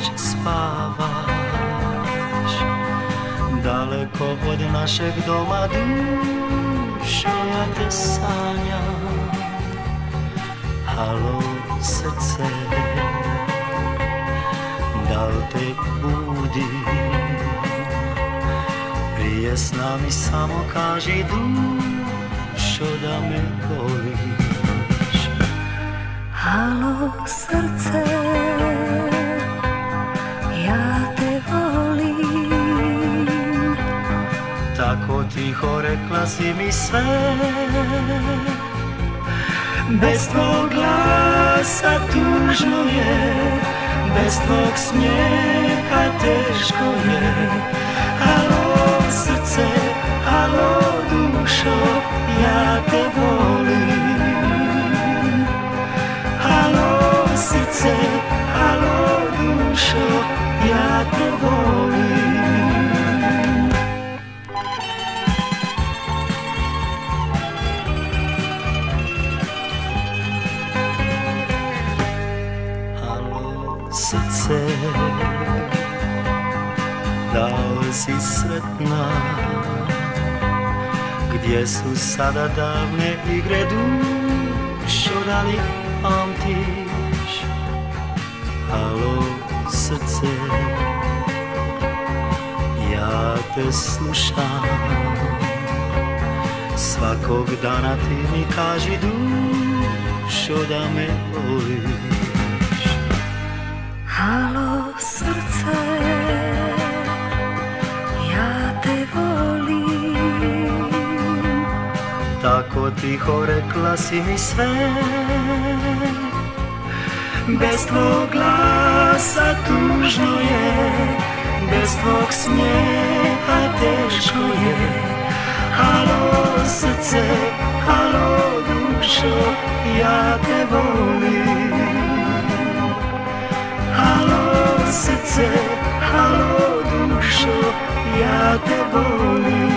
već spavaš Daleko od našeg doma dušo ja te sanjam Halo srce, da li te budi? Prije s nami samo kaži dušo da me voliš Halo srce Tako tiho rekla si mi sve. Bez tvog glasa tužno je Bez tvog smijeha teško je srce Da li si sretna Gdje su sada davne igre dušo Da li Halo srce Ja te slušam Svakog dana ti mi kaži dušo da me voliš Halo srce Ja te volim Tako tiho rekla si mi sve Bez tvog glasa tužno je Bez tvog smijeha teško je. Halo srce, halo dušo Ja te volim Ja te volim